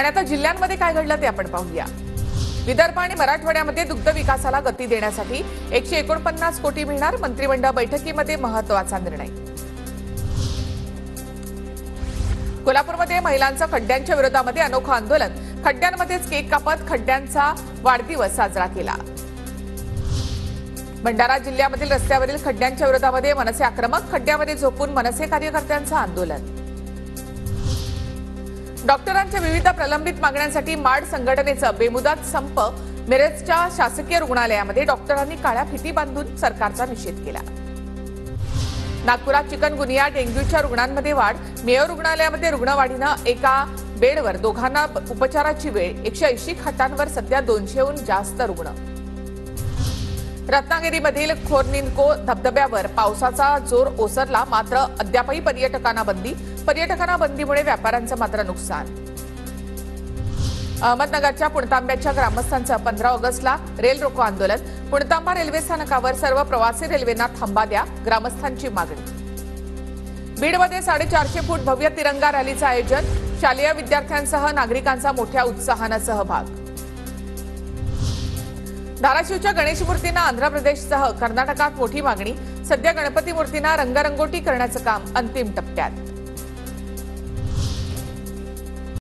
आणि आता जिल्ह्यांमध्ये काय घडलं ते आपण पाहूया. विदर्भ आणि मराठवाड्यामध्ये दुग्ध विकासाला गती देण्यासाठी एकशे एकोणपन्नास कोटी मिळणार मंत्रिमंडळ बैठकीमध्ये महत्त्वाचा निर्णय. कोल्हापूरमध्ये महिलांचं खड्ड्यांच्या विरोधामध्ये अनोखं आंदोलन. खड्ड्यांमध्येच केक कापत खड्ड्यांचा वाढदिवस साजरा केला. भंडारा जिल्ह्यामधील रस्त्यावरील खड्ड्यांच्या विरोधामध्ये मनसे आक्रमक खड्ड्यामध्ये झोपून मनसे कार्यकर्त्यांचं आंदोलन. डॉक्टरांच्या विविध प्रलंबित मागण्यांसाठी माड संघटनेचं बेमुदत संप मिरजच्या शासकीय रुग्णालयामध्ये डॉक्टरांनी काळ्या फिती बांधून सरकारचा निषेध केला. नागपुरात चिकनगुनिया डेंग्यूच्या रुग्णांमध्ये वाढ मेयो रुग्णालयामध्ये रुग्णवाढीनं एका बेडवर दोघांना उपचाराची वेळ एकशे ऐंशी खाटांवर सध्या दोनशेहून जास्त रुग्ण. रत्नागिरीमधील खोरनिंदको धबधब्यावर पावसाचा जोर ओसरला मात्र अद्यापही पर्यटकांना बंदी. पर्यटकांना बंदीमुळे व्यापाऱ्यांचं मात्र नुकसान. अहमदनगरच्या पुणतांब्याच्या ग्रामस्थांचं पंधरा ऑगस्टला रेल रोको आंदोलन. पुणतांबा रेल्वे स्थानकावर सर्व प्रवासी रेल्वेंना थांबा द्या ग्रामस्थांची मागणी. बीडमध्ये साडेचारशे फूट भव्य तिरंगा रॅलीचं आयोजन. शालेय विद्यार्थ्यांसह नागरिकांचा मोठ्या उत्साहानं सहभाग. धाराशिवच्या गणेश मूर्तींना आंध्र प्रदेशसह कर्नाटकात मोठी मागणी. सध्या गणपती मूर्तींना रंगरंगोटी करण्याचं काम अंतिम टप्प्यात.